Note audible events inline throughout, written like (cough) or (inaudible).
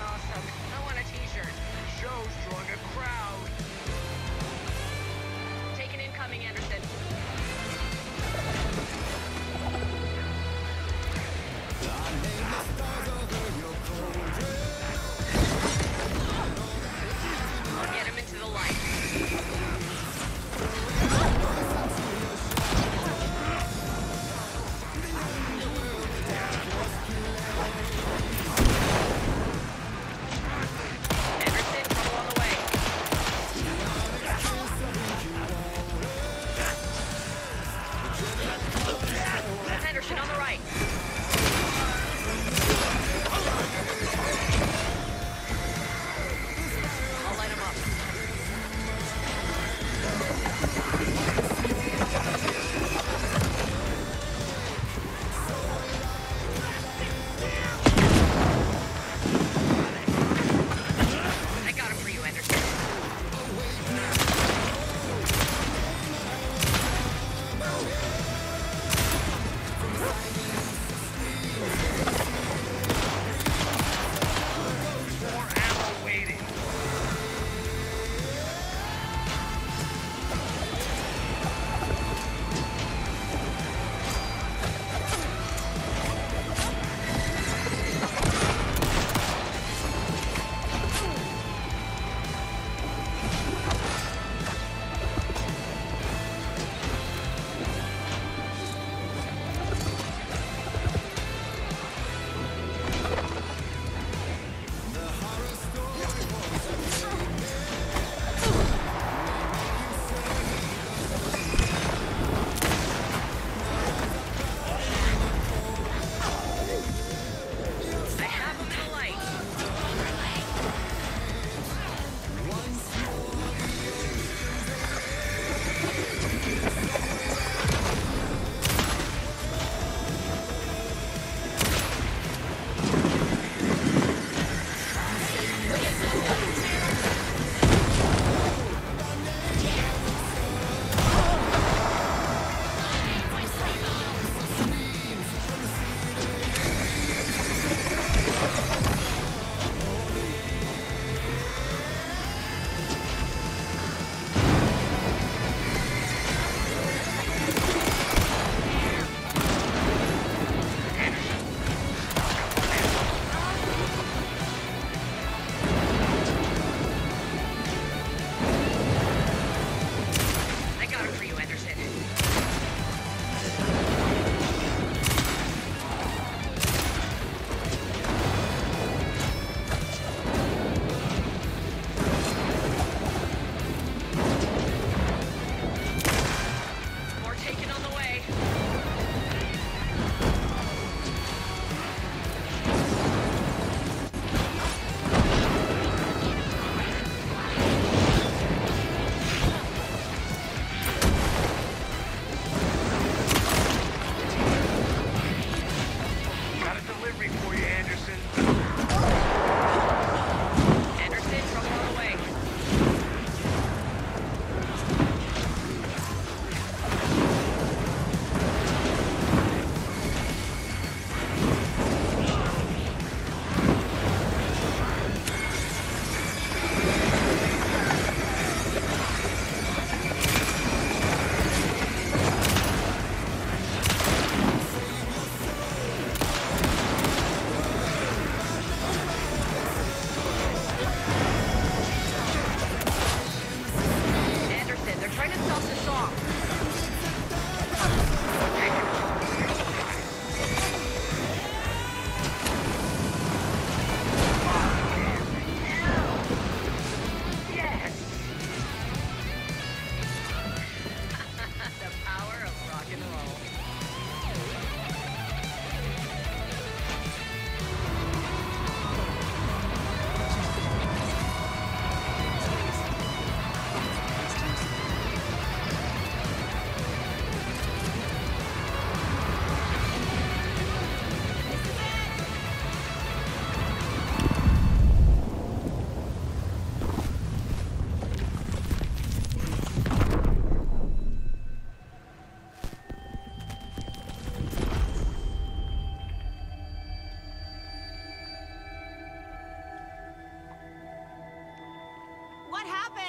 awesome. I want a t-shirt. Show's drawing a crowd. Taking incoming, Anderson.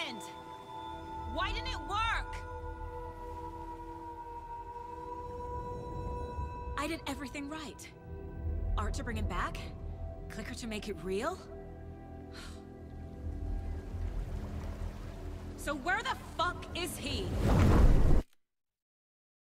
Happened? Why didn't it work? I did everything right. Art to bring him back? Clicker to make it real? (sighs) So where the fuck is he?